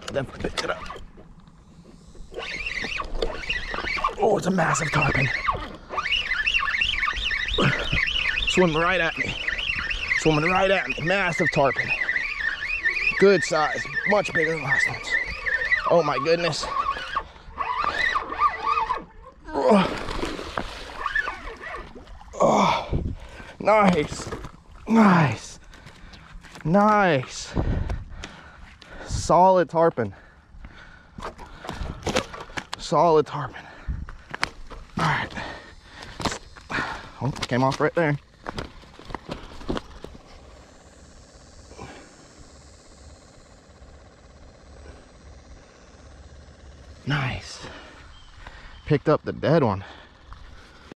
Definitely picked it up. Oh, it's a massive tarpon. Swimming right at me. Swimming right at me. Massive tarpon. Good size. Much bigger than last ones. Oh my goodness. Oh. nice. Nice. Nice. Solid tarpon. Solid tarpon. All right. Oh, came off right there. Nice. Picked up the dead one.